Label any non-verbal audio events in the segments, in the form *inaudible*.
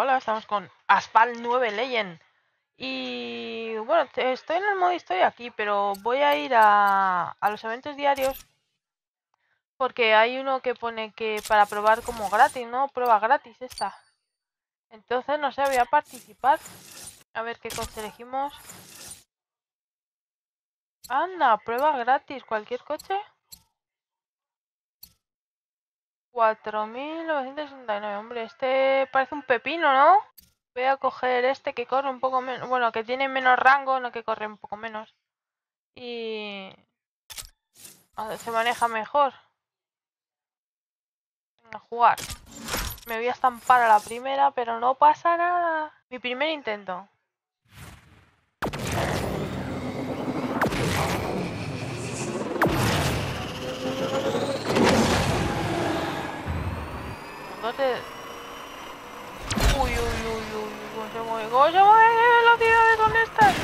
Hola, estamos con Asphalt 9 Legend. Y bueno, estoy en el modo historia aquí, pero voy a ir a, a los eventos diarios porque hay uno que pone que para probar como gratis, ¿no? Prueba gratis esta. Entonces, no sé, voy a participar. A ver qué coche elegimos. Anda, prueba gratis, cualquier coche. 4.969, hombre, este parece un pepino, ¿no? Voy a coger este que corre un poco menos, bueno, que tiene menos rango, no que corre un poco menos. Y... se maneja mejor. Venga, jugar. Me voy a estampar a la primera, pero no pasa nada. Mi primer intento. Entonces... Uy, uy, uy, uy, cómo se mueve, cómo se mueve, qué velocidades son estas.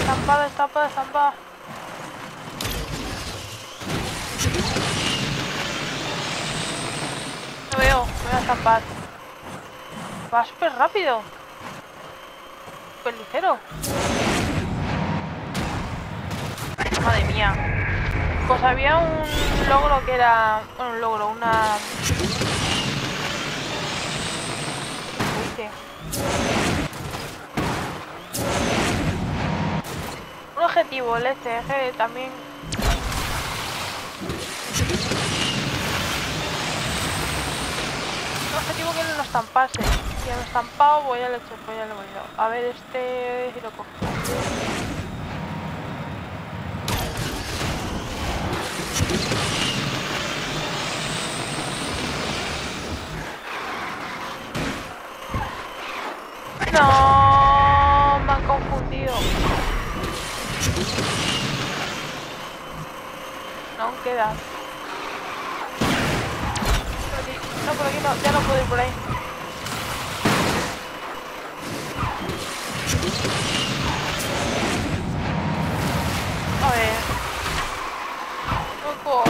Estampada, estampada, estampada. No veo, me voy a estampar. Va súper rápido. Súper ligero. Madre mía. Pues había un logro que era... Bueno, un logro, una... Uy, Un objetivo, el SG también... Un objetivo que no estamparse. Si ya lo estampado, voy al hecho, pues ya lo voy a dar. A ver, este... Si lo cojo. No, me han confundido. No aún queda. Aquí. No, por aquí no, ya no puedo ir por ahí. A ver. No puedo.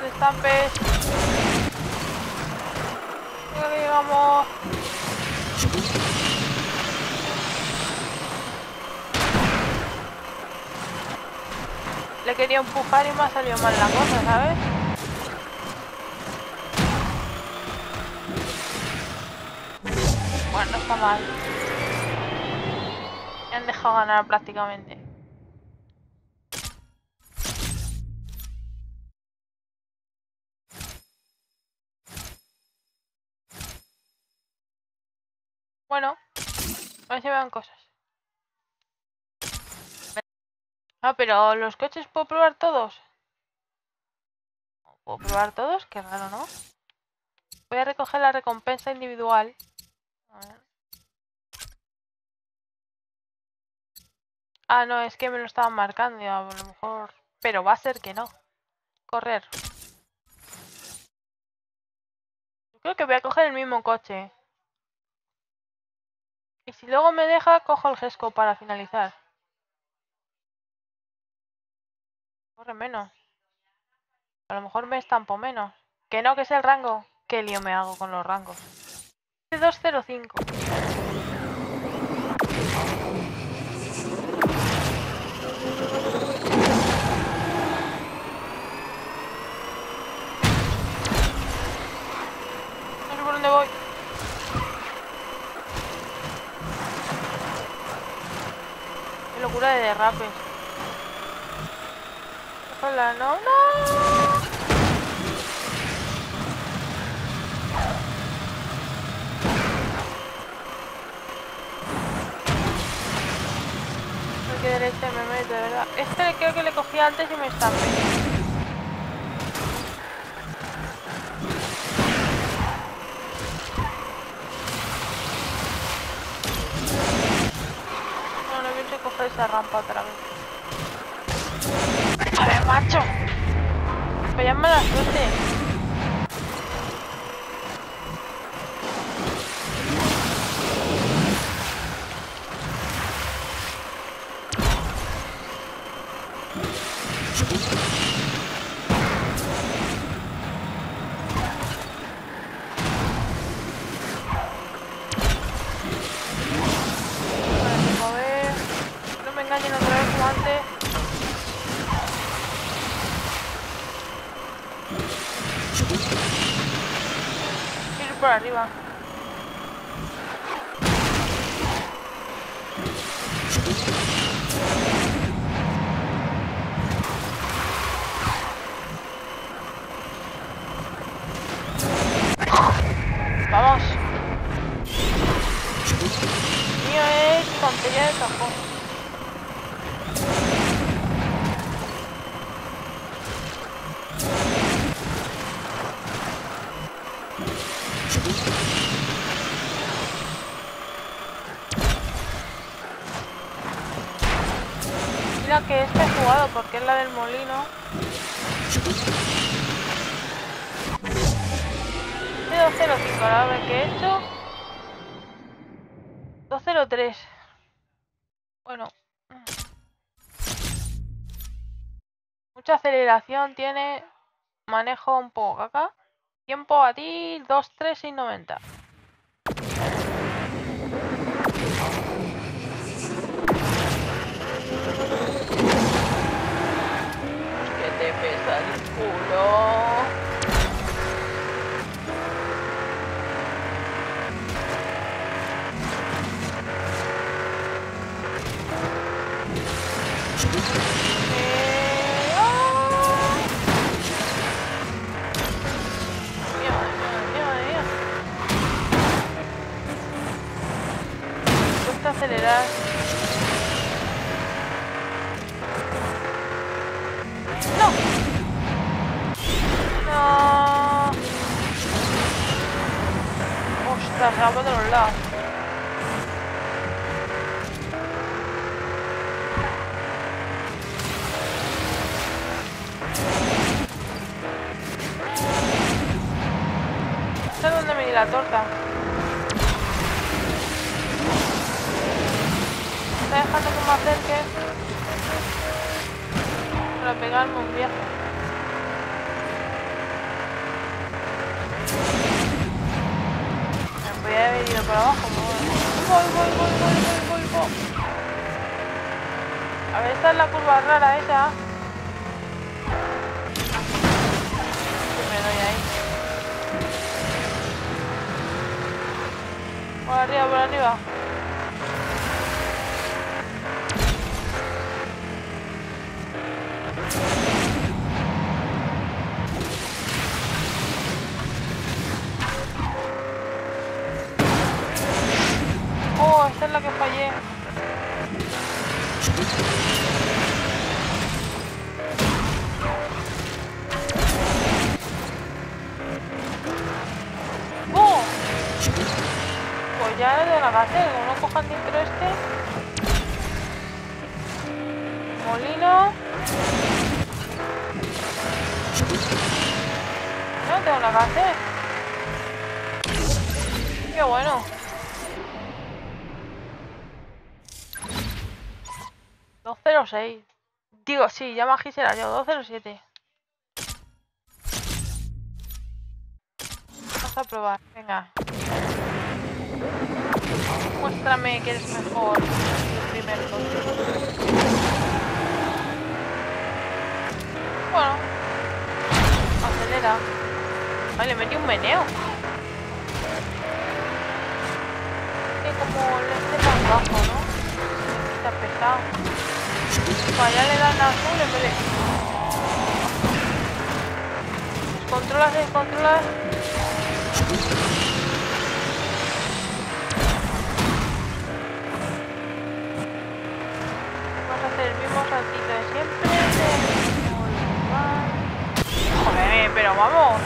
Te estampes. Venga, Le quería empujar y me ha salido mal la cosa, ¿sabes? Bueno, no está mal. Me han dejado ganar prácticamente. Bueno, a ver si me dan cosas. Ah, pero los coches puedo probar todos. ¿Puedo probar todos? Qué raro, ¿no? Voy a recoger la recompensa individual. A ver. Ah, no, es que me lo estaban marcando. A lo mejor... Pero va a ser que no. Correr. Creo que voy a coger el mismo coche. Y si luego me deja, cojo el Gesco para finalizar. Corre menos. A lo mejor me estampo menos. Que no, que es el rango. ¿Qué lío me hago con los rangos? 205. No sé por dónde voy. Qué locura de derrapes. Hola, no, no. Porque derecha me meto, de verdad. Este creo que le cogí antes y me estampé. Esa rampa otra vez. Macho. La suerte. Por arriba. Vamos. Jugado porque es la del molino. 205, ahora qué he hecho. 203. Bueno. Mucha aceleración tiene. Manejo un poco caca. Tiempo a ti 23690. acelerar. ¡Ostras, rabo de los lados! ¿Sé dónde me di la torta? está dejando que me acerque para pegarme un viaje. Para abajo, voy, voy, voy, voy, voy, voy, voy. A ver, esta es la curva rara esa. Me doy ahí. Por arriba, por arriba. 206. Digo, sí, ya Magis era yo, 207. Vamos a probar, venga. Muéstrame que eres mejor el primer Bueno. Acelera. Vale, metí un meneo. Que como le esté más bajo, ¿no? Está pesado. Vaya le dan azul en vez de... Controlas, descontrolas. Vamos a hacer el mismo saltito de siempre. Joder, pero vamos.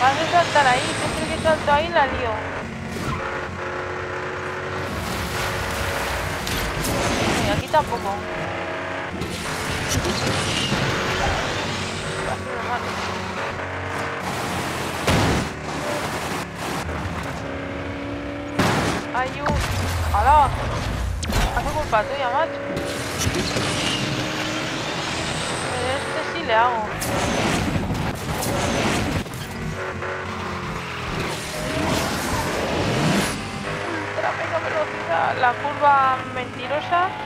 Vas a saltar ahí, siempre que salto ahí la lío. Aquí tampoco. Hay un... ¡Hala! Hace culpa tuya, macho. hago? Ultra mega velocidad. La curva mentirosa.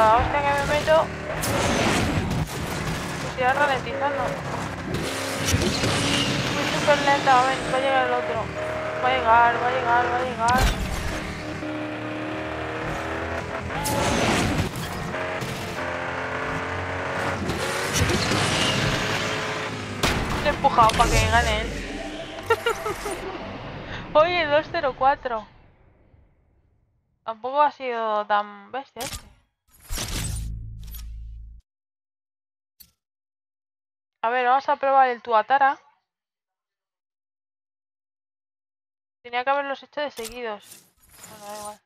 cada hostia que me meto. Se va ralentizando. Muy súper lenta, va a llegar el otro. Va a llegar, va a llegar, va a llegar. empujado para que gane él. *laughs* Oye, 204. Tampoco ha sido tan bestia este. A ver, vamos a probar el Tuatara. Tenía que haberlos hecho de seguidos. Bueno, da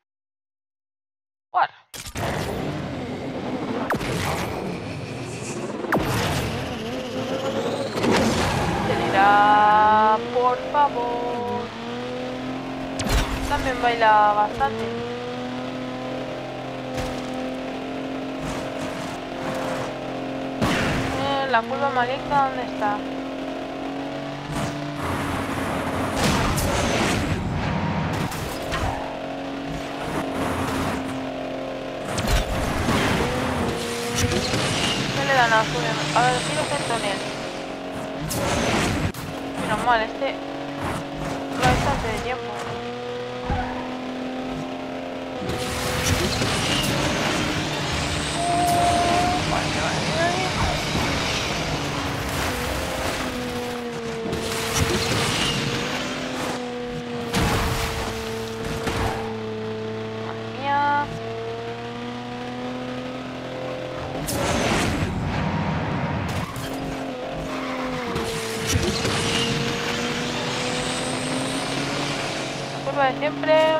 igual. por favor. También baila bastante. Eh, la curva maligna, ¿dónde está? ¿Qué le dan a su... A ver, quiero centonel normal, este lo bastante de tiempo. De siempre.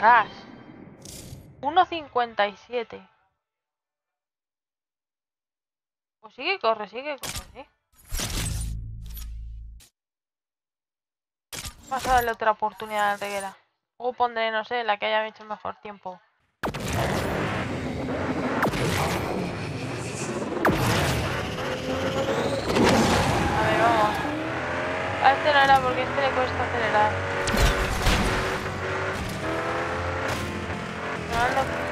¡Ostras! 1.57. Pues sigue, corre, sigue, corre, Vamos a darle otra oportunidad a la reguera. O pondré, no sé, la que haya hecho mejor tiempo. acelerar porque este le cuesta acelerar. Me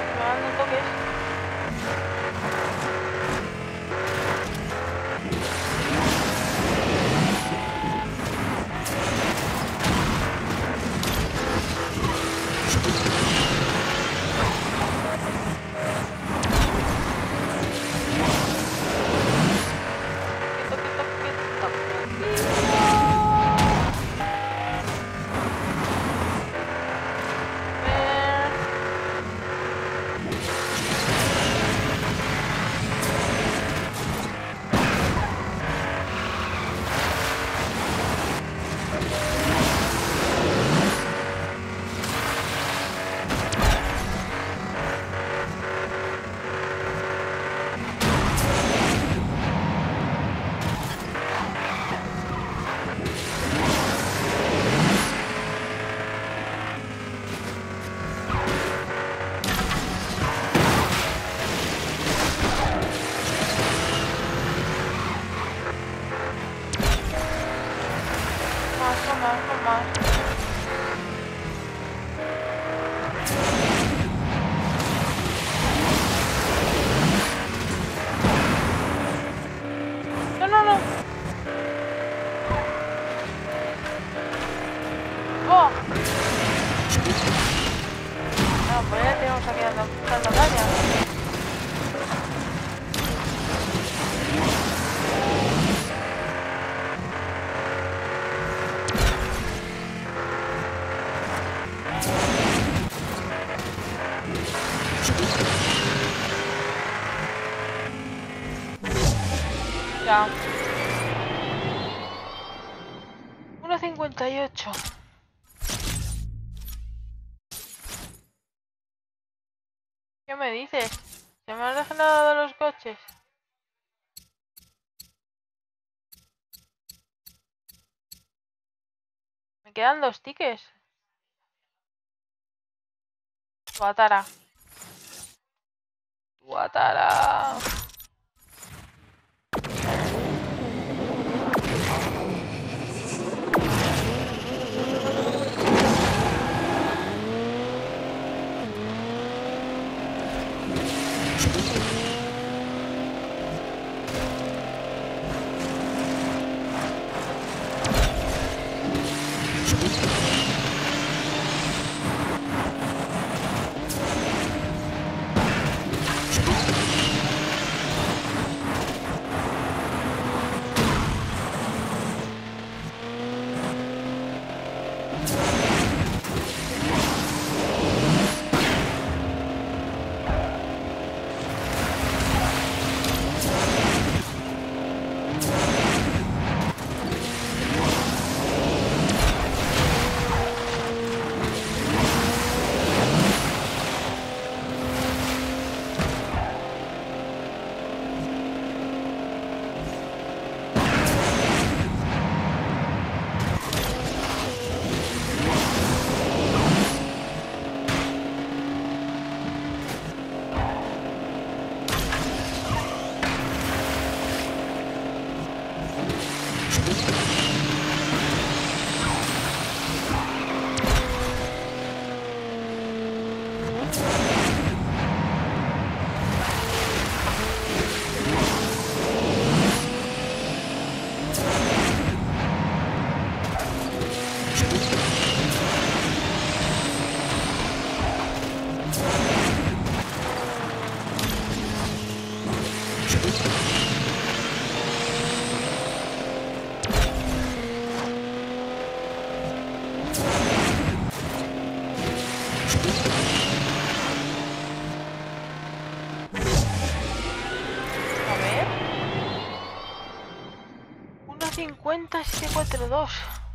1.58. ¿Qué me dices? ¿Se me han regenerado los coches? Me quedan dos tickets. Guatara. Guatara. A ver. 1.50 742.